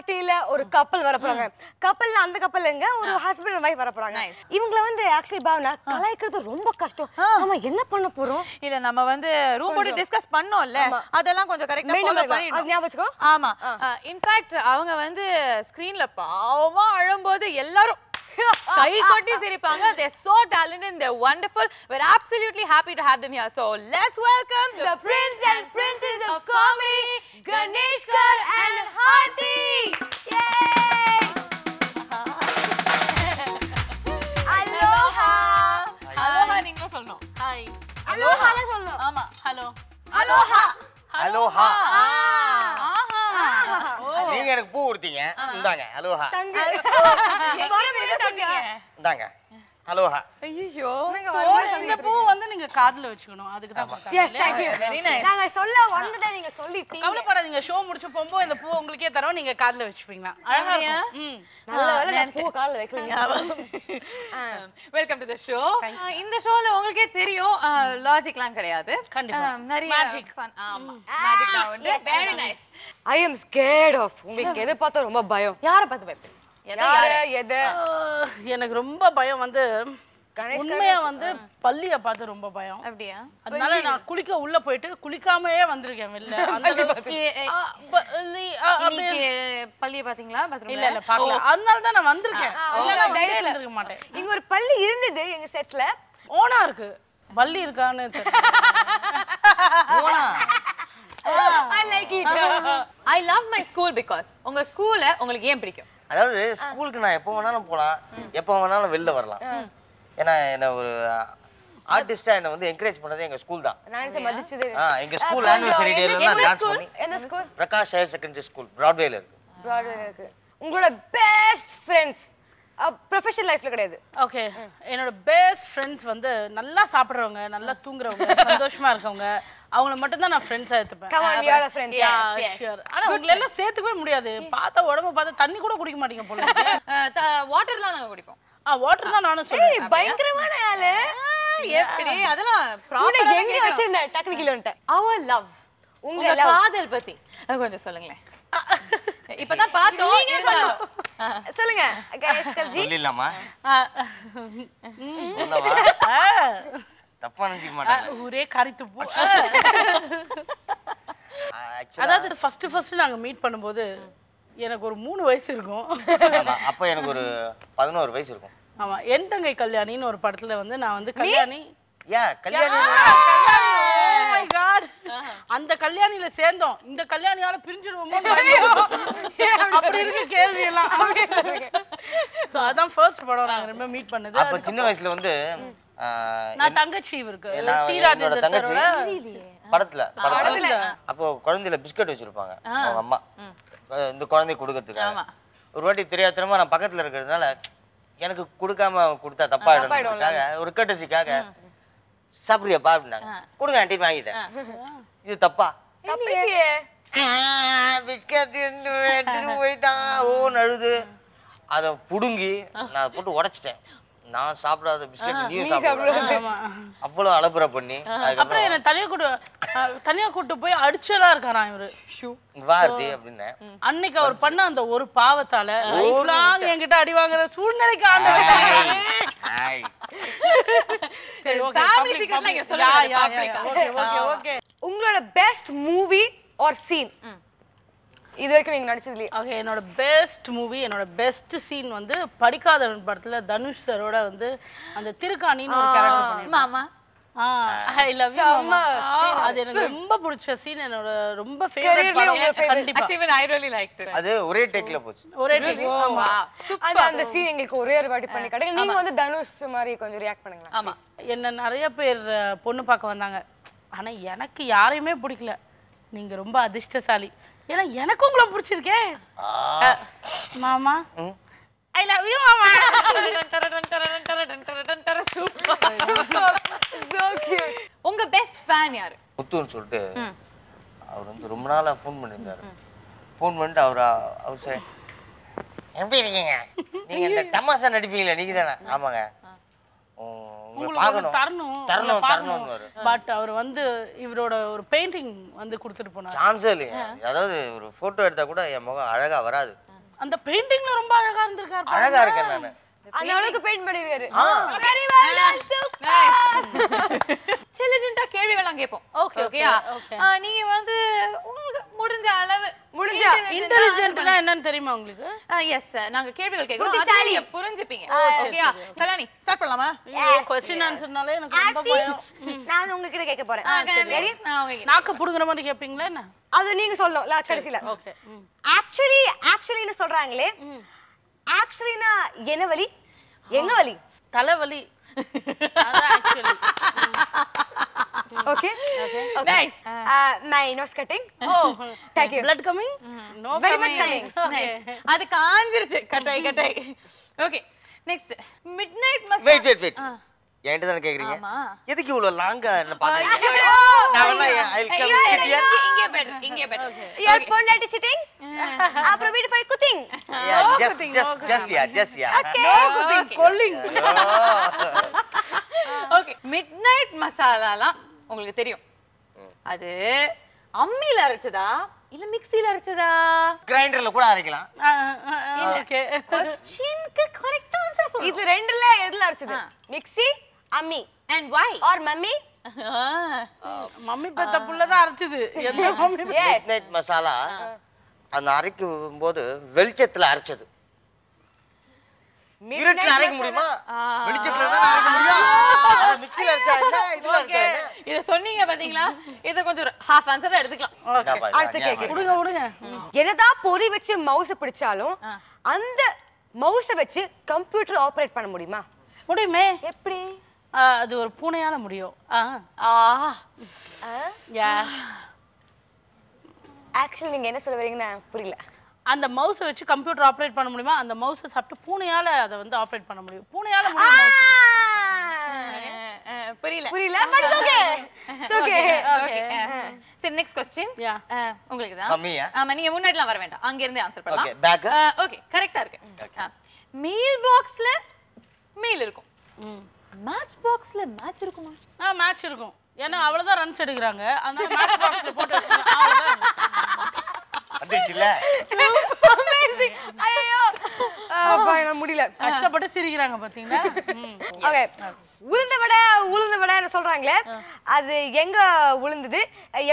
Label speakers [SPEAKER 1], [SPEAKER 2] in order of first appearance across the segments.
[SPEAKER 1] பார்ட்டியில ஒரு கப்பல் வர போறாங்க கப்பல்ல அந்த கப்பல் எங்க? ஒரு ஹஸ்பண்ட் அண்ட் வைஃப் வர போறாங்க இவங்கள வந்து ஆக்சுவலி பாவனா கலாய்க்கிறது ரொம்ப கஷ்டம். நம்ம என்ன பண்ண போறோம்?
[SPEAKER 2] இல்ல நம்ம வந்து ரூம் போட்டு டிஸ்கஸ் பண்ணோம்ல. அதெல்லாம் கொஞ்சம் கரெக்டா ஃபாலோ
[SPEAKER 1] ஞாபகம்
[SPEAKER 2] ஆமா. இன்ஃபேக்ட் அவங்க வந்து ஸ்கிரீன்ல பாவமா அழும்போது எல்லாரும் கை கொட்டி சிரிப்பாங்க. They are so talented they're wonderful. We're absolutely happy to have them here. So let's welcome the prince and princess of comedy ganeshkar and
[SPEAKER 3] இந்தாங்க அலோஹா இந்தாங்க அலோஹா
[SPEAKER 2] ஐயோ
[SPEAKER 4] இந்த பூ வந்து நீங்க காதுல வச்சுக்கணும். அதுக்கு தான்
[SPEAKER 1] yes thank you
[SPEAKER 2] Very nice.
[SPEAKER 1] நாங்க சொல்ல வந்ததை நீங்க சொல்லிட்டீங்க.
[SPEAKER 4] கவலைப்படாதீங்க. ஷோ முடிச்சு போகும்போது இந்த பூ உங்களுக்கே தரோம். நீங்க காதுல வச்சுப்பீங்களா? அழகா இருக்கும். ம்.
[SPEAKER 1] நல்ல வேளை நான் பூ கால்ல வைக்கலங்க.
[SPEAKER 2] வெல்கம் டு தி ஷோ இந்த ஷோல உங்களுக்கே தெரியும். லாஜிக்லாம் கிடையாது.
[SPEAKER 4] கண்டிப்பா.
[SPEAKER 2] நிறைய ஆமா. மேஜிக் தான் உண்டு. Very nice
[SPEAKER 1] I am scared of உங்களுக்கு எதை பார்த்தா ரொம்ப பயம்?
[SPEAKER 2] யார பார்த்து
[SPEAKER 4] ஆஹ், எனக்கு ரொம்ப பயம் வந்து உண்மையா வந்து பள்ளிய பார்த்து ரொம்ப பயம்.
[SPEAKER 2] அப்படியா?
[SPEAKER 4] அதனால நான் குளிக்க உள்ள போயிட்டு குளிக்காமயே வந்திருக்கேன் வெளில.
[SPEAKER 2] பள்ளிய பாத்தீங்களா
[SPEAKER 4] இல்ல இல்ல பாக்கல அதனால தான் நான் வந்திருக்கேன்.
[SPEAKER 1] தைரியத்துல.
[SPEAKER 4] இருக்க மாட்டேன்.
[SPEAKER 1] இங்க ஒரு பள்ளி இருந்தது எங்க செட்ல.
[SPEAKER 4] ஓனா இருக்கு. பள்ளி இருக்கான்னு தெரியல.
[SPEAKER 1] I like it
[SPEAKER 2] I love my school because உங்க ஸ்கூல்ல உங்களுக்கு ஏன் பிடிக்கும்?
[SPEAKER 3] அதாவது ஸ்கூலுக்கு நான் எப்போ வேணாலும் போகலாம் எப்போ வேணாலும் வெளில வரலாம். ஏன்னா என்ன ஒரு ஆர்டிஸ்டா என்ன வந்து என்கரேஜ் பண்ணதே எங்க ஸ்கூல் தான்.
[SPEAKER 1] நான் மதிச்சது?
[SPEAKER 3] ஆ எங்க ஸ்கூல் ஆனிவர்சரி டேல நான் டான்ஸ் பண்ணி.
[SPEAKER 1] என்ன school
[SPEAKER 3] Prakash higher secondary school பிராட்வேல இருக்கு.
[SPEAKER 1] பிராட்வேல இருக்கு. உங்களோட பெஸ்ட் ஃப்ரெண்ட்ஸ் ப்ரொஃபஷனல் லைஃப்ல கிடையாது.
[SPEAKER 4] ஓகே என்னோட பெஸ்ட் ஃப்ரெண்ட்ஸ் வந்து நல்லா சாப்பிடுறவங்க நல்லா தூங்குறவங்க சந்தோஷமா இருக்கவங்க அவங்கள மட்டும் தான் நான் ஃப்ரெண்ட்ஸா எடுத்துப்பேன்.
[SPEAKER 1] Come on you are friends
[SPEAKER 4] yeah sure ஆனா உங்களை எல்லாம் சேர்த்துக்கவே முடியாது. பார்த்த உடம்ப பார்த்து தண்ணி கூட குடிக்க மாட்டீங்க போல.
[SPEAKER 2] வாட்டர்லாம் நாங்க குடிப்போம்.
[SPEAKER 4] ஆ வாட்டர் தான் நானும் சொல்றேன்.
[SPEAKER 1] பயங்கரமான ஆளு.
[SPEAKER 2] எப்படி? அதெல்லாம் ப்ராப்பரா
[SPEAKER 1] எங்க வச்சிருந்த? டக்குனு வந்துட்டேன்.
[SPEAKER 2] அவர் லவ்
[SPEAKER 1] உங்க.
[SPEAKER 2] காதல் பத்தி. கொஞ்சம் சொல்லுங்களேன். இப்பதான் பார்த்தோம்.
[SPEAKER 1] சொல்லுங்க
[SPEAKER 3] சொல்லிடலாமா? தப்பா நினைச்சிக்க மாட்டாங்க.
[SPEAKER 4] ஊரே கரித்து போ.
[SPEAKER 3] ஆக்சுவலா
[SPEAKER 4] அதாவது ஃபர்ஸ்ட் ஃபர்ஸ்ட் நாங்க மீட் பண்ணும்போது எனக்கு ஒரு மூணு வயசு இருக்கும்.
[SPEAKER 3] அப்போ எனக்கு ஒரு பதினோரு வயசு இருக்கும்.
[SPEAKER 4] ஆமா என் தங்கை கல்யாணின்னு ஒரு படத்துல வந்து நான் வந்து கல்யாணி.
[SPEAKER 3] ஏன் கல்யாணம்
[SPEAKER 4] Oh. அந்த கல்யாணியில சேர்ந்தோம். இந்த கல்யாணியால பிரிஞ்சிடுவோமோ அப்படி இருக்கு கேள்வி எல்லாம் அதான் ஃபர்ஸ்ட் படம் நாங்க ரெண்டு மீட் பண்ணது.
[SPEAKER 3] அப்ப சின்ன வயசுல வந்து
[SPEAKER 4] நான் தங்கச்சி
[SPEAKER 3] என்னோட
[SPEAKER 4] ராஜேந்தர்
[SPEAKER 3] தங்கச்சி படத்துல படத்துல. அப்போ குழந்தையில பிஸ்கட் வச்சிருப்பாங்க அவங்க அம்மா. இந்த குழந்தை கொடுக்கறதுக்காக. ஒரு வாட்டி தெரியாதனமா நான் பக்கத்துல இருக்கிறதுனால எனக்கு கொடுக்காம கொடுத்தா தப்பாயிடும்ன்றதுக்காக ஒரு கட்டசிக்காக சாப்பிடுறியாப்பா அப்படின்னாங்க. கொடுங்க ஆண்டி வாங்கிட்டேன். இது தப்பா? பிஸ்கட் எடுத்துட்டு போயிட்டான் ஓ நழுது அதை புடுங்கி நான் அதை போட்டு உடைச்சிட்டேன். நான் சாப்பிடாத பிஸ்கட் நீ சாப்பிடுற
[SPEAKER 4] ஆமா.
[SPEAKER 3] அவ்வளவு அலப்புற பண்ணி.
[SPEAKER 4] அப்புறம்
[SPEAKER 3] அதுக்கப்புறம்
[SPEAKER 4] என்ன தனியா கூட்டு தனியா கூட்டு போய் அடிச்செல்லாம் இருக்காராம் இவரு.
[SPEAKER 3] வார்த்தை அப்படின்னேன்
[SPEAKER 4] அன்னைக்கு அவர் பண்ண அந்த ஒரு பாவத்தால லைஃப் லாங் என்கிட்ட அடி வாங்குற சூழ்நிலைக்கு ஆண்டவன்
[SPEAKER 3] ஆய்.
[SPEAKER 4] சரி, okay,
[SPEAKER 2] Family
[SPEAKER 4] public,
[SPEAKER 2] secret லாம் இங்க
[SPEAKER 4] public.
[SPEAKER 2] சொல்ல
[SPEAKER 4] Yeah,
[SPEAKER 2] கூடாது,
[SPEAKER 4] yeah,
[SPEAKER 2] public
[SPEAKER 4] yeah,
[SPEAKER 2] ஆ.
[SPEAKER 4] okay, okay, okay.
[SPEAKER 1] உங்களோட பெஸ்ட் மூவி ஆர் சீன் இது வரைக்கும் நீங்க நடிச்சதுலயே
[SPEAKER 4] ஓகே என்னோட பெஸ்ட் மூவி என்னோட பெஸ்ட் சீன் வந்து படிக்காதவன் படத்துல தனுஷ் சரோட வந்து அந்த திருக்காணின்னு ஒரு கேரக்டர்
[SPEAKER 2] மாமா.
[SPEAKER 4] ஐ லவ் யூ
[SPEAKER 1] செம்ம
[SPEAKER 4] அது எனக்கு ரொம்ப பிடிச்ச சீன் என்னோட ரொம்ப ஃபேவரட் படம். கண்டிப்பா.
[SPEAKER 3] அது ஒரே டேக்ல போச்சு.
[SPEAKER 4] ஒரே. ஆமா.
[SPEAKER 1] அந்த அந்த சீன் எங்களுக்கு ஒரே ஒரு வாட்டி பண்ணி காட்டுங்க. நீங்க வந்து தனுஷ் மாதிரி கொஞ்சம் ரியாக்ட் பண்ணுங்களேன்
[SPEAKER 2] ஆமா.
[SPEAKER 4] என்ன நிறைய பேர் பொண்ணு பார்க்க வந்தாங்க. ஆனா எனக்கு யாரையுமே பிடிக்கல. நீங்க ரொம்ப அதிர்ஷ்டசாலி. ஏன்னா எனக்கு உங்களை பிடிச்சிருக்கே. மாமா. ஐ லவ் யூ மாமா.
[SPEAKER 2] உங்க பெஸ்ட் ஃபேன் யாரு?
[SPEAKER 3] முத்துன்னு சொல்லிட்டு அவர் வந்து ரொம்ப நாளா ஃபோன் பண்ணியிருந்தாரு. ஃபோன் பண்ணிட்டு அவர் அவர் சரி எப்படி இருக்கீங்க? நீங்க இந்த டமாசா நடிப்பீங்களா நீங்க தானே ஆமாங்க
[SPEAKER 4] உங்களுக்கு தரணும்.
[SPEAKER 3] தரணும் தரணும்னு
[SPEAKER 4] பட் அவர் வந்து இவரோட ஒரு பெயிண்டிங் வந்து கொடுத்துட்டு போனார்.
[SPEAKER 3] சான்ஸே இல்லைங்க அதாவது ஒரு போட்டோ எடுத்தா கூட என் முகம் அழகா வராது.
[SPEAKER 4] அந்த பெயிண்டிங்ல ரொம்ப அழகா இருந்திருக்காரு.
[SPEAKER 3] அழகா இருக்கேன் நானு.
[SPEAKER 1] அந்த அளவுக்கு பெயிண்ட் பண்ணிருக்காரு.
[SPEAKER 2] சிலிஜென்ட்டா கேள்விகள்லாம் கேட்போம்.
[SPEAKER 4] Okay,
[SPEAKER 2] ஓகேயா. நீங்க வந்து முடிஞ்ச அளவு
[SPEAKER 1] முடிஞ்ச
[SPEAKER 4] இன்டெலிஜென்ட்னா என்னன்னு தெரியுமா உங்களுக்கு?
[SPEAKER 2] எஸ் நாங்க கேள்விகள் அது. நீங்க புரிஞ்சுப்பீங்க. ஓகேயா கல்யாணி ஸ்டார்ட் பண்ணலாமா?
[SPEAKER 4] கொஸ்டின் ஆன்சர்னாலே எனக்கு ரொம்ப பயம்.
[SPEAKER 1] நான் உங்ககிட்ட கேட்க போறேன்.
[SPEAKER 2] Ready? நான் உங்க
[SPEAKER 4] நாக்க புடுங்குற மாதிரி கேப்பீங்களா என்ன?
[SPEAKER 1] அது நீங்க சொல்லணும் last கடைசில
[SPEAKER 4] ஓகே
[SPEAKER 1] ஆக்சுவலி ஆக்சுவலின்னு சொல்றாங்களே ஆக்சுவலினா என்ன வலி? எங்க வலி?
[SPEAKER 4] தலைவலி. அதான் actually
[SPEAKER 1] okay
[SPEAKER 2] nice
[SPEAKER 1] my nose cutting
[SPEAKER 4] oh
[SPEAKER 1] Thank you.
[SPEAKER 4] blood coming? No
[SPEAKER 1] Very much coming.
[SPEAKER 2] Nice அது காஞ்சிருச்சு. கட்டாய் கட்டாய். Okay next midnight masala
[SPEAKER 3] wait wait wait என்கிட்ட தானே கேக்குறீங்க. எதுக்கு இவ்வளவு லாங்கா என்ன பாக்குறீங்க. நான் I'll come
[SPEAKER 2] ஐயோ,
[SPEAKER 3] sit here.
[SPEAKER 2] இங்க- better, இங்கே better.
[SPEAKER 1] யார் பொண்டாட்டி சிட்டிங் அப்புறம் வீட்டு போய் குத்திங்.
[SPEAKER 3] Yeah, just just just yeah just yeah.
[SPEAKER 2] Okay.
[SPEAKER 4] கொல்லிங்
[SPEAKER 2] ஓகே மிட்நைட் மசாலாலாம் உங்களுக்கு தெரியும். அது அம்மியில அரைச்சதா? இல்ல மிக்ஸில அரைச்சதா?
[SPEAKER 3] கிரைண்டர்ல கூட அரைக்கலாம்.
[SPEAKER 4] ஓகே.
[SPEAKER 2] கொஸ்டினுக்கு கரெக்ட் ஆன்சர் சொல்லு
[SPEAKER 1] இது ரெண்டுல எதுல அரைச்சது? மிக்ஸி அம்மி.
[SPEAKER 2] And why
[SPEAKER 1] are mummy
[SPEAKER 4] mummy பெத்த புள்ள தான் அரைச்சது. எந்த மம்மி
[SPEAKER 3] மசாலா அந்த அரைக்கும் போது வெளிச்சத்துல அரைச்சது. இருட்டுல அரைக்க முடியுமா வெளிச்சத்துல தான் அரைக்க முடியும் மிக்ஸில அரைச்சா என்ன இதுல அரைச்சா என்ன
[SPEAKER 2] இத சொன்னீங்க பாத்தீங்களா இத கொஞ்சம் ஹாஃப் ஆன்சர் எடுத்துக்கலாம்
[SPEAKER 3] பாரு,
[SPEAKER 1] அடுத்த கேக்கு.
[SPEAKER 3] இருக்கு.
[SPEAKER 4] விடுங்க விடுங்க
[SPEAKER 1] என்னதான் பொறி வச்சு மவுஸ் பிடிச்சாலும் அந்த மவுஸை வச்சு கம்ப்யூட்டர் ஆபரேட் பண்ண முடியுமா
[SPEAKER 4] முடியுமே
[SPEAKER 1] எப்படி
[SPEAKER 4] அது ஒரு பூனையால முடியும் ஆ
[SPEAKER 2] ஆ
[SPEAKER 4] யா
[SPEAKER 1] ஆக்சுவலி நீங்க என்ன சொல்ல வரீங்கன்னு புரியல
[SPEAKER 4] அந்த மவுஸை வச்சு கம்ப்யூட்டர் ஆப்ரேட் பண்ண முடியுமா? அந்த மவுஸை சாப்பிட்டு பூனையால அதை வந்து ஆப்ரேட் பண்ண முடியும். பூனையால
[SPEAKER 2] புரியல.
[SPEAKER 1] புரியல. But okay it's okay
[SPEAKER 2] okay சரி நெக்ஸ்ட் கொஸ்டின்
[SPEAKER 4] Yeah.
[SPEAKER 2] உங்களுக்கு தான்? ஆமா நீங்க முன்னாடிலாம் வர வேண்டாம். அங்க இருந்து ஆன்சர் பண்ணலாம். ஓகே கரெக்ட்டா இருக்கு. மெயில் பாக்ஸ்ல மெயில் இருக்கும்.
[SPEAKER 4] ம்.
[SPEAKER 2] மேட்ச் பாக்ஸ்ல மேட்ச் இருக்குமா?
[SPEAKER 4] ஆ மேட்ச் இருக்கும். ஏன்னா அவ்வளவுதான் ரன்ஸ் எடுக்கிறாங்க. அதனால மேட்ச் பாக்ஸ்ல போட்டு அவ்வளவுதான்.
[SPEAKER 3] வந்துருச்சுல்ல
[SPEAKER 1] ஐயோ அப்பா என்னால முடியல
[SPEAKER 4] கஷ்டப்பட்டு சிரிக்கிறாங்க பாத்தீங்களா.
[SPEAKER 1] ஓகே உளுந்த வடை உளுந்த வடைன்னு சொல்றாங்களே அது எங்க உளுந்தது?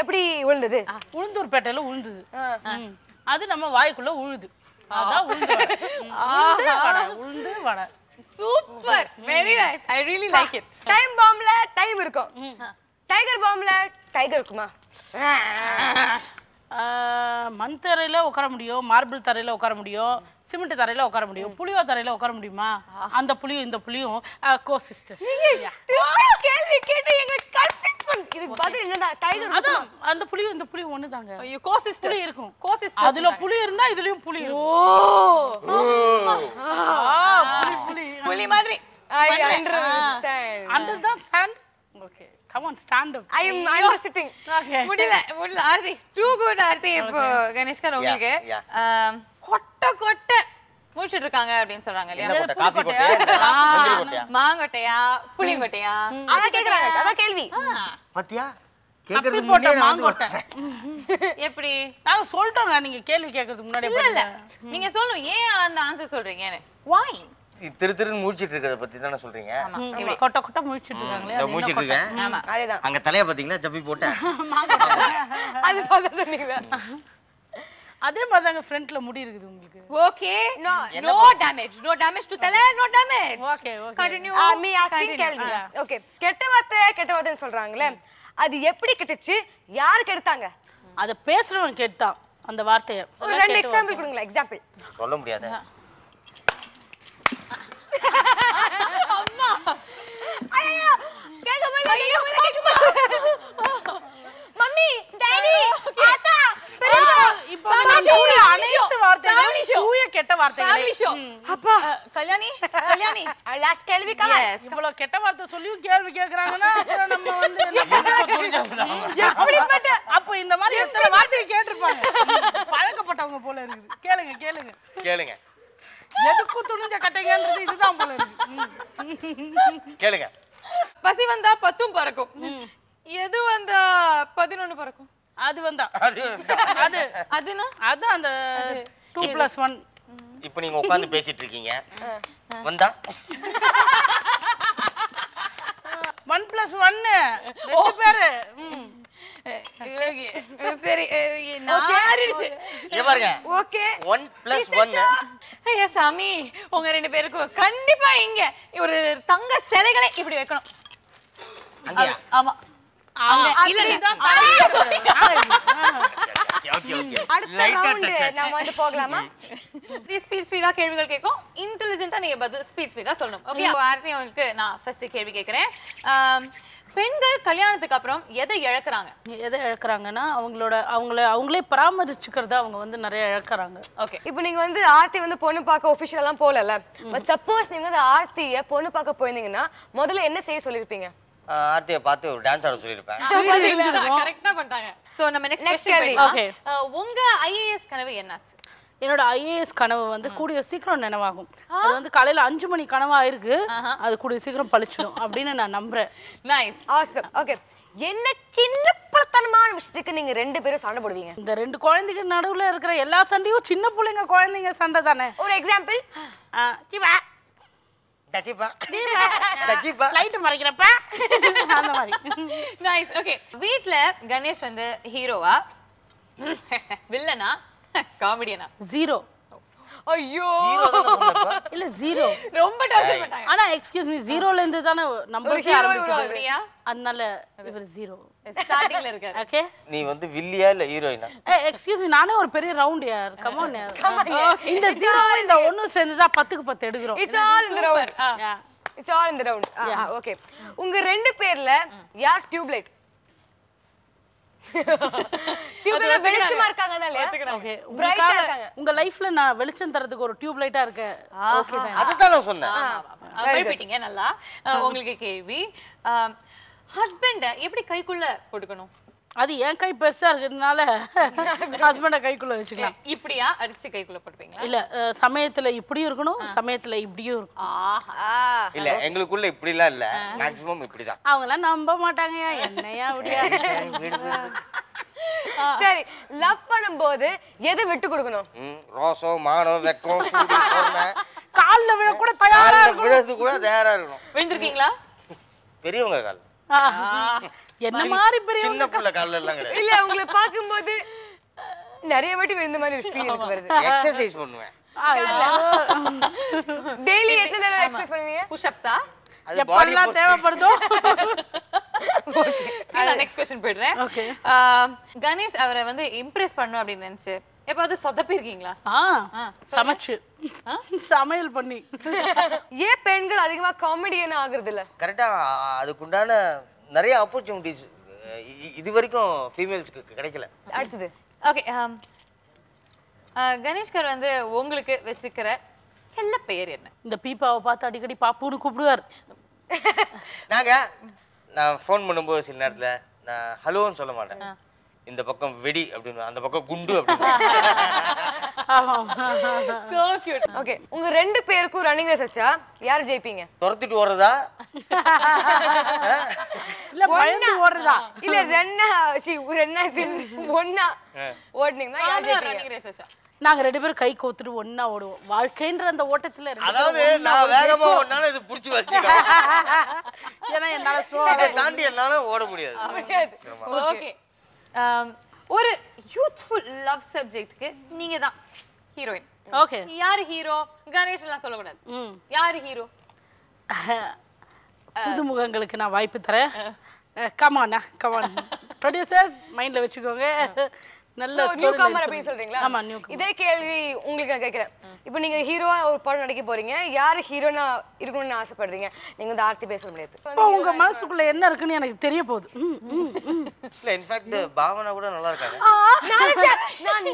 [SPEAKER 1] எப்படி உளுந்தது?
[SPEAKER 4] உளுந்தூர்பேட்டையில உழுந்தது ம். அது நம்ம வாய்க்குள்ள உழுது. அதான் உளுந்து வடை. உளுந்து வடை
[SPEAKER 2] super very nice I really like it
[SPEAKER 1] time பாம்ல time இருக்கும். டைகர் பாம்ல டைகர் இருக்குமா?
[SPEAKER 4] மண் தரையில உட்கார முடியும் மார்பிள் தரையில உட்கார முடியும் சிமெண்ட் தரையில உட்கார முடியும் புளியோ தரையில உட்கார முடியுமா? அந்த புளியும் இந்த புளியும் கோ சிஸ்டர்ஸ்
[SPEAKER 1] திருப்பி கேள்வி கேட்டு
[SPEAKER 4] அந்த புளியும் இந்த புளியும் ஒண்ணுதாங்க.
[SPEAKER 2] சிஸ்டர்
[SPEAKER 4] இருக்கும்.
[SPEAKER 2] கோ சிஸ்டர்
[SPEAKER 4] அதுல புளி இருந்தா இதுலயும் புளி இருக்கும் ஆ, புளி புளி
[SPEAKER 2] புலி மாதிரி
[SPEAKER 1] ஐ அண்டர்ஸ்டாண்ட்
[SPEAKER 4] அண்டர் தான் stand on stand up
[SPEAKER 1] I am I am sitting
[SPEAKER 4] okay
[SPEAKER 2] முடியல முடியல. Aarthi too good Aarthi. இப்போ கணேஷ்கர் உங்களுக்கு கொட்டை கொட்டை முடிச்சிட்டு இருக்காங்க அப்படின்னு சொல்றாங்க இல்லையா? மாங்கொட்டையா? புளியங்கொட்டையா
[SPEAKER 1] அதான் கேக்குறாங்க அதான் கேள்வி.
[SPEAKER 3] பாத்தியா? கேக்குறது
[SPEAKER 4] போட்ட மாங்கொட்டை.
[SPEAKER 2] எப்படி?
[SPEAKER 4] நாங்க சொல்லிட்டோங்க நீங்க கேள்வி கேட்கறதுக்கு முன்னாடி
[SPEAKER 2] இல்ல இல்ல. நீங்க சொல்லணும். ஏன் அந்த ஆன்சர் சொல்றீங்கன்னு? வாய்
[SPEAKER 3] திரு திருன்னு முடிச்சிட்டு இருக்கிறத பத்தி தானே சொல்றீங்க?
[SPEAKER 4] கொட்டை கொட்டை முழிச்சிட்டு இருக்காங்களே
[SPEAKER 3] இந்த
[SPEAKER 4] அது என்ன
[SPEAKER 3] முடிச்சிட்டு
[SPEAKER 4] கொட்டை?
[SPEAKER 3] இருக்கேன்.
[SPEAKER 2] ஆமா.
[SPEAKER 1] அதேதான்
[SPEAKER 3] அங்க தலைய பாத்தீங்களா? ஜப்பி போட்டேன்
[SPEAKER 1] அது பார்த்தா சொன்னீங்களா
[SPEAKER 4] அதே மாதிரி தாங்க ஃப்ரண்ட்ல முடி இருக்குது உங்களுக்கு.
[SPEAKER 2] Okay no no damage no damage to தலை no damage
[SPEAKER 4] Okay, okay.
[SPEAKER 2] Continue
[SPEAKER 1] me asking கேள்வி. ஓகே கெட்ட வார்த்தை கெட்ட வார்த்தைன்னு சொல்றாங்களே. அது எப்படி கெட்டுச்சு? யாரு கெடுத்தாங்க?
[SPEAKER 4] அத பேசுறவன் கேட்டான் அந்த வார்த்தைய.
[SPEAKER 1] ஒரு ரெண்டு எக்ஸாம்பிள் கொடுங்களேன் எக்ஸாம்பிள்
[SPEAKER 3] சொல்ல முடியாது
[SPEAKER 1] ஐயோ கேட்க முடியல கேட்க முடியல கேட்க முடியல மம்மி டாடி ஆத்தா பெரியம்மா
[SPEAKER 4] இப்போ நான் தூய அனைத்து வார்த்தைகளும்
[SPEAKER 2] Family show.
[SPEAKER 4] தூய கெட்ட
[SPEAKER 2] ஃபேமிலி
[SPEAKER 4] வார்த்தைகளே
[SPEAKER 2] ஷோ
[SPEAKER 1] அப்பா.
[SPEAKER 2] கல்யாணி கல்யாணி.
[SPEAKER 1] லாஸ்ட் கேள்வி
[SPEAKER 4] இவ்வளவு கெட்ட வார்த்தை சொல்லியும் கேள்வி கேக்குறாங்கன்னா அப்புறம் நம்ம வந்து?
[SPEAKER 1] எப்படிப்பட்ட
[SPEAKER 4] அப்போ இந்த மாதிரி எத்தனை வார்த்தையை கேட்டிருப்பாங்க? பழக்கப்பட்டவங்க போல இருக்குது. கேளுங்க கேளுங்க.
[SPEAKER 3] கேளுங்க.
[SPEAKER 4] எதுக்கும் துணிஞ்ச கட்டைங்கன்றது இதுதான் போல இருக்கு.
[SPEAKER 3] கேளுங்க.
[SPEAKER 2] பசி வந்தா பத்தும் பறக்கும். எது வந்தா பதினொன்னு பறக்கும்?
[SPEAKER 4] அது வந்தா.
[SPEAKER 3] அது
[SPEAKER 4] அது.
[SPEAKER 2] அதுனா?
[SPEAKER 4] அதான் அந்த டூ பிளஸ் ஒன்
[SPEAKER 3] இப்போ நீங்க உட்காந்து பேசிட்டு இருக்கீங்க வந்தா.
[SPEAKER 4] ஒன் பிளஸ் ஒன்னு ரெண்டு பேரு. ம்.
[SPEAKER 2] சரி நாரிடுச்சு
[SPEAKER 3] இங்க பாருங்க.
[SPEAKER 1] ஓகே.
[SPEAKER 3] ஒன் பிளஸ் ஒன்
[SPEAKER 2] ஐயா சாமி உங்க ரெண்டு பேருக்கும் கண்டிப்பா இங்க ஒரு தங்க சிலைகளை இப்படி வைக்கணும். ஆமா. அங்க இல்ல. இல்ல
[SPEAKER 3] ஓகே ஓகே
[SPEAKER 1] அடுத்த ரவுண்டு நம்ம வந்து போகலாமா?
[SPEAKER 2] ஸ்பீட் ஸ்பீடா கேள்விகள் கேட்கும். இன்டெலிஜென்ட்டா நீங்க பதில் ஸ்பீட் ஸ்பீடா சொல்லணும். ஓகே ஆர்த்தி உங்களுக்கு நான் ஃபர்ஸ்ட் கேள்வி கேக்குறேன் ஆம், பெண்கள் கல்யாணத்துக்கு அப்புறம் எதை இழக்குறாங்க?
[SPEAKER 4] எதை இழக்கிறாங்கன்னா அவங்களோட அவங்கள அவங்களே பராமரிச்சுக்கிறத அவங்க வந்து நிறைய இழக்கிறாங்க.
[SPEAKER 2] ஓகே
[SPEAKER 1] இப்போ நீங்க வந்து ஆர்த்தி வந்து பொண்ணு பார்க்க ஒபிஷியல் எல்லாம் போகல பட் சப்போஸ் நீங்க வந்து ஆர்த்திய பொண்ணு பார்க்க போயிருந்தீங்கன்னா முதல்ல என்ன செய்ய சொல்லிருப்பீங்க?
[SPEAKER 3] ஆர்த்தியை பார்த்து ஒரு டான்ஸ் ஆட சொல்லியிருப்பேன்
[SPEAKER 2] கரெக்டா பண்ணிட்டாங்க சோ நம்ம நெக்ஸ்ட்
[SPEAKER 1] Next
[SPEAKER 2] क्वेश्चन
[SPEAKER 1] கேள்வி.
[SPEAKER 4] Okay.
[SPEAKER 2] உங்க ஐஏஎஸ் கனவு என்னாச்சு
[SPEAKER 4] என்னோட ஐஏஎஸ் கனவு வந்து கூடிய சீக்கிரம் நினைவாகும் அது வந்து காலையில அஞ்சு மணி கனவா இருக்கு அது கூடிய சீக்கிரம் பழிச்சிடும் அப்படின்னு நான் நம்புறேன்
[SPEAKER 2] நைஸ்
[SPEAKER 1] ஆசம் ஓகே என்ன சின்ன பழத்தனமான விஷயத்துக்கு நீங்க ரெண்டு பேரும் சண்டை போடுவீங்க
[SPEAKER 4] இந்த ரெண்டு குழந்தைங்க நடுவுல இருக்கிற எல்லா சண்டையும் சின்ன பிள்ளைங்க குழந்தைங்க சண்டை தானே
[SPEAKER 1] ஒரு எக்ஸாம்பிள்
[SPEAKER 4] ஆ, சிவா
[SPEAKER 3] டச்சிப்பா டச்சிப்பா
[SPEAKER 4] லைட் மறைக்கிறப்ப. அந்த மாதிரி.
[SPEAKER 2] நைஸ் ஓகே வீட்ல கணேஷ் வந்து ஹீரோவா வில்லனா காமெடியனா
[SPEAKER 4] ஜீரோ
[SPEAKER 1] ஐயோ.
[SPEAKER 3] ஹீரோ
[SPEAKER 4] இல்ல ஜீரோ
[SPEAKER 2] ரொம்ப டார்ச்சர் பண்ணாங்க
[SPEAKER 4] ஆனா எக்ஸ்கியூஸ் மீ ஜீரோல இருந்து தானே நம்பர்
[SPEAKER 1] hero
[SPEAKER 2] அப்படியா?
[SPEAKER 4] அதனால இவர் ஜீரோ
[SPEAKER 2] ஸ்டார்டிங்ல இருக்காரு.
[SPEAKER 4] ஓகே
[SPEAKER 3] நீ வந்து வில்லியா இல்ல ஹீரோயினா
[SPEAKER 4] எக்ஸ்கியூஸ் மீ நானே ஒரு பெரிய ரவுண்ட் யார் கமான் இந்த ஜீரோ இந்த ஒண்ணும் சேர்ந்து தான் பத்துக்கு பத்து எடுக்கிறோம்.
[SPEAKER 1] இட்ஸ் ஆல் இந்த ரவுண்ட்
[SPEAKER 4] Yeah.
[SPEAKER 1] இட்ஸ் ஆல் இந்த ரவுண்ட் ஓகே உங்க ரெண்டு பேர்ல யார் டியூப்லைட் வெளிச்சமா இருக்காங்க.
[SPEAKER 4] உங்க லைஃப்ல நான் வெளிச்சம் தரதுக்கு ஒரு டியூப் லைட்டா தான்?
[SPEAKER 3] அதுதான் நான் சொன்னேன்.
[SPEAKER 2] போயிட்டீங்க நல்லா. உங்களுக்கு கேள்வி. ஹஸ்பண்ட எப்படி கைக்குள்ள போட்டுக்கணும்?
[SPEAKER 4] அது என் கை பெருசா இருக்கிறதுனால ஹஸ்பண்ட கைக்குள்ள வச்சுக்கலாம்.
[SPEAKER 2] இப்படியா அடிச்சு கைக்குள்ள போட்டுப்பீங்களா?
[SPEAKER 4] இல்ல சமயத்துல இப்படியும் இருக்கணும் சமயத்துல இப்படியும் இருக்கணும்.
[SPEAKER 2] ஆஹா.
[SPEAKER 1] ஆ
[SPEAKER 3] இல்ல எங்களுக்குள்ள இப்படிலாம் இல்ல. மேக்ஸிமம் இப்படிதான்.
[SPEAKER 4] அவங்களாம் நம்ப மாட்டாங்கயா என்னையா அப்படியா
[SPEAKER 1] சரி லவ் பண்ணும்போது எதை விட்டு கொடுக்கணும்?
[SPEAKER 3] ரோசம் மானம் வெக்கம்
[SPEAKER 4] கால்ல விழ கூட தயாரா
[SPEAKER 3] விழுறது கூட தயாரா இருக்கணும்.
[SPEAKER 2] விழுந்திருக்கீங்களா?
[SPEAKER 3] பெரியவங்க கால்
[SPEAKER 4] ஆ, என்ன மாதிரி பெரிய
[SPEAKER 3] சின்ன புள்ள கால்ல எல்லாம் கிடையாது.
[SPEAKER 1] இல்ல உங்களை பார்க்கும்போது நிறைய வாட்டி விழுந்த மாதிரி ஒரு ஃபீல் எனக்கு வருது.
[SPEAKER 3] எக்ஸசைஸ் பண்ணுவேன்.
[SPEAKER 1] டெய்லி எத்தனை தடவை எக்ஸசைஸ் பண்ணுவீங்க?
[SPEAKER 3] அது பாடி
[SPEAKER 4] எப்பெல்லாம் தேவைப்படுதோ?
[SPEAKER 2] நான் நெக்ஸ்ட் கொஸ்டின் போயிடுறேன். ஆஹ், கணேஷ் அவரை வந்து இம்ப்ரெஸ் பண்ணணும் அப்படின்னு நினைச்சு எப்பாவது சொதப்பிருக்கீங்களா
[SPEAKER 4] ஆ சமைச்சு. சமையல் பண்ணி.
[SPEAKER 1] ஏன் பெண்கள் அதிகமா காமெடியன் ஆகுறது இல்ல
[SPEAKER 3] கரெக்டா அதுக்குண்டான நிறைய ஆப்பர்ச்சுனிட்டிஸ் இது வரைக்கும் ஃபீமேல்ஸ்க்கு கிடைக்கல.
[SPEAKER 1] அடுத்தது.
[SPEAKER 2] ஓகே கணேஷ்கர் வந்து உங்களுக்கு வச்சுக்கிற செல்ல பெயர் என்ன?
[SPEAKER 4] இந்த பீப்பாவை பார்த்து அடிக்கடி பாப்புன்னு கூப்பிடுவார்.
[SPEAKER 3] நாங்க நான் ஃபோன் பண்ணும்போது சில நேரத்துல நான் ஹலோன்னு சொல்ல மாட்டேன். இந்த பக்கம் வெடி அப்படின்னு அந்த பக்கம் குண்டு அப்படின்னு.
[SPEAKER 2] சோ கியூட்
[SPEAKER 1] ஓகே உங்க ரெண்டு பேருக்கும் ரன்னிங் ரேஸ் வச்சா யார் ஜெயிப்பீங்க?
[SPEAKER 3] துரத்திட்டு ஓடுறதா?
[SPEAKER 4] இல்ல பயந்து ஓடுறதா?
[SPEAKER 1] இல்ல ரென்னா சி ரென்னா சி ஒன்னா. ஓடுனீங்கன்னா யார் ஜெயிப்பீங்க?
[SPEAKER 2] ரன்னிங் ரேஸ் வச்சா.
[SPEAKER 4] நாங்க ரெண்டு பேரும் கை கோத்துட்டு ஒண்ணா ஓடுவோம். வாழ்க்கைன்ற அந்த ஓட்டத்துல
[SPEAKER 3] அதாவது
[SPEAKER 4] ஒண்ணா
[SPEAKER 3] நான் வேகமா ஓடினாலும் இது புடிச்சு வச்சுக்கோ
[SPEAKER 4] ஏன்னா என்னால ஸ்லோ
[SPEAKER 3] இதை தாண்டி என்னால ஓட முடியாது.
[SPEAKER 1] முடியாது.
[SPEAKER 2] ஓகே ஒரு யூத்ஃபுல் லவ் சப்ஜெக்ட்க்கு நீங்க தான் ஹீரோயின்
[SPEAKER 4] ஓகே
[SPEAKER 2] யாரு ஹீரோ கணேஷ் எல்லாம் சொல்லக்கூடாது யாரு ஹீரோ
[SPEAKER 4] புதுமுகங்களுக்கு நான் வாய்ப்பு தரேன். கமாண்ணா கமான் ப்ரொடியூசர்ஸ் மைண்ட்ல வச்சுக்கோங்க. நல்ல
[SPEAKER 1] நியூ கமர் அப்படின்னு சொல்றீங்களா?
[SPEAKER 4] ஆமா நியூ
[SPEAKER 1] இதே கேள்வி உங்களுக்கு நான் கேட்கிறேன். இப்போ நீங்க ஹீரோவா ஒரு படம் நடிக்க போறீங்க. யாரு ஹீரோனா இருக்கணும்னு ஆசைப்படுறீங்க? நீங்க வந்து ஆர்த்தி பேச முடியாது.
[SPEAKER 4] இப்போ உங்க மனசுக்குள்ள என்ன இருக்குன்னு எனக்கு தெரிய போகுது.
[SPEAKER 3] இல்ல இன்ஃபேக்ட் பாவனா கூட நல்லா இருக்காங்க
[SPEAKER 1] நான்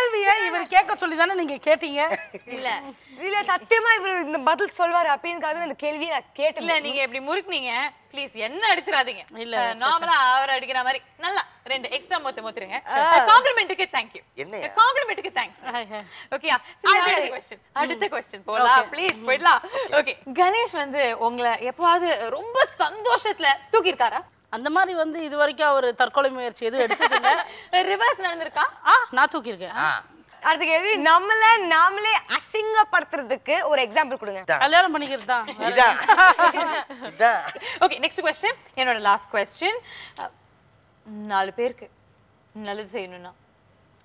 [SPEAKER 4] கேள்வியை இவர் கேட்க சொல்லி தானே நீங்க கேட்டீங்க?
[SPEAKER 2] இல்ல.
[SPEAKER 1] இல்ல சத்தியமா இவர் இந்த பதில் சொல்வாரு அப்படின்றதுக்காக இந்த கேள்வியை நான் கேட்டல
[SPEAKER 2] இல்ல நீங்க இப்படி முறுக்குனீங்க. ப்ளீஸ் என்ன அடிச்சிராதீங்க
[SPEAKER 4] இல்ல,
[SPEAKER 2] நார்மலா அவர் அடிக்கிற மாதிரி. நல்லா ரெண்டு எக்ஸ்ட்ரா மொத்த மொத்துருங்க. காம்ப்ளிமெண்ட்டுக்கு தேங்க் யூ
[SPEAKER 3] என்னய்யா?
[SPEAKER 2] காம்ப்ளிமெண்ட்டுக்கு தேங்க்ஸ் ஓகே அடுத்த. கொஸ்டின் அடுத்த கொஸ்டின் போலாம். ப்ளீஸ் போயிடலாம். ஓகே கணேஷ் வந்து உங்களை எப்பவாவது ரொம்ப சந்தோஷத்துல தூக்கி இருக்காரா
[SPEAKER 4] அந்த மாதிரி வந்து இது வரைக்கும் அவர் தற்கொலை முயற்சி எதுவும் எடுத்ததில்ல.
[SPEAKER 2] ரிவர்ஸ் நடந்திருக்கா?
[SPEAKER 4] ஆ நான் தூக்கியிருக்கேன்.
[SPEAKER 1] அடுத்த கேள்வி. நம்மள நாமளே அசிங்கப்படுத்துறதுக்கு ஒரு எக்ஸாம்பிள் கொடுங்க.
[SPEAKER 4] கல்யாணம் பண்ணிக்கிறது தான்.
[SPEAKER 3] இதான். இதான்.
[SPEAKER 2] ஓகே நெக்ஸ்ட் கொஸ்டின் என்னோட லாஸ்ட் கொஸ்டின் நாலு பேருக்கு. நல்லது செய்யணும்னா.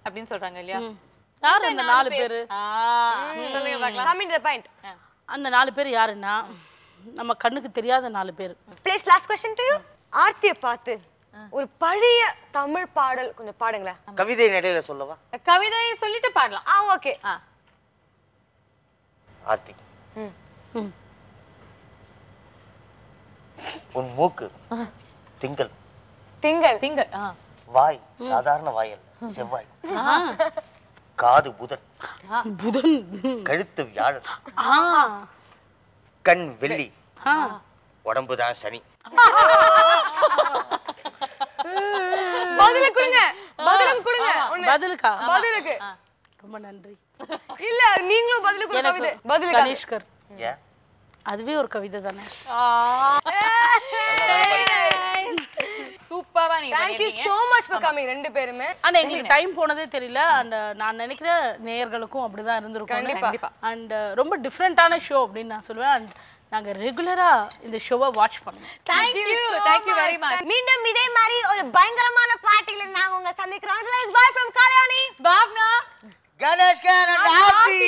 [SPEAKER 2] அப்படின்னு சொல்றாங்க இல்லையா?
[SPEAKER 4] யார் அந்த நாலு பேரு?
[SPEAKER 2] ஆ, சொல்லுங்க பார்க்கலாம்.
[SPEAKER 1] கமிங் டு தி பாயிண்ட்
[SPEAKER 4] அந்த நாலு பேர் யாருன்னா நம்ம கண்ணுக்கு தெரியாத நாலு பேர்.
[SPEAKER 1] Please last question to you ஆர்த்திய பார்த்து ஒரு பழைய தமிழ் பாடல் கொஞ்சம் பாடுங்களேன்.
[SPEAKER 3] கவிதை நடையில சொல்லவா?
[SPEAKER 2] கவிதை சொல்லிட்டு பாடலாம்.
[SPEAKER 1] Ah okay.
[SPEAKER 3] ஆர்த்தி. உன் மூக்கு திங்கள்.
[SPEAKER 1] திங்கள்.
[SPEAKER 2] திங்கள் ஆ.
[SPEAKER 3] வாய் சாதாரண வாய் அல்ல செவ்வாய். காது புதன்.
[SPEAKER 4] புதன்.
[SPEAKER 3] கழுத்து வியாழன்.
[SPEAKER 4] ஆ.
[SPEAKER 3] கண் வெள்ளி.
[SPEAKER 4] ஆ.
[SPEAKER 3] உடம்பு தான் சனி.
[SPEAKER 1] பதில கொடுங்க. பதிலுக்கு கொடுங்க.
[SPEAKER 4] பதிலுக்கா?
[SPEAKER 1] பதிலுக்கு.
[SPEAKER 4] ரொம்ப நன்றி.
[SPEAKER 1] இல்ல நீங்களும் பதிலுக்கு ஒரு கவிதை. பதிலுக்கு?
[SPEAKER 4] கனிஷ்கர்.
[SPEAKER 3] ஏன்
[SPEAKER 4] அதுவே ஒரு கவிதை தானே?
[SPEAKER 2] சூப்பரா நீங்க
[SPEAKER 1] யூ
[SPEAKER 2] பண்ணிருக்கீங்க.
[SPEAKER 1] சோ மச் ஃபார் கமிங் ரெண்டு பேருமே.
[SPEAKER 4] ஆனா எங்களுக்கு டைம் போனதே தெரியல. அண்ட் நான் நினைக்கிற நேயர்களுக்கும் அப்படிதான் இருந்திருக்கும்.
[SPEAKER 1] கண்டிப்பா.
[SPEAKER 4] அண்ட் ரொம்ப டிஃப்ரெண்டான ஷோ அப்படின்னு நான் சொல்லுவேன். அண்ட் நாங்க ரெகுலரா இந்த ஷோவை வாட்ச் பண்ணுவோம்.
[SPEAKER 2] Thank you thank you very much
[SPEAKER 1] மீண்டும் இதே மாதிரி ஒரு பயங்கரமான பாட்டில நாங்க உங்க சந்திக்கிறோம். Bye from Kalyani
[SPEAKER 3] Ganeshkar and Aarthi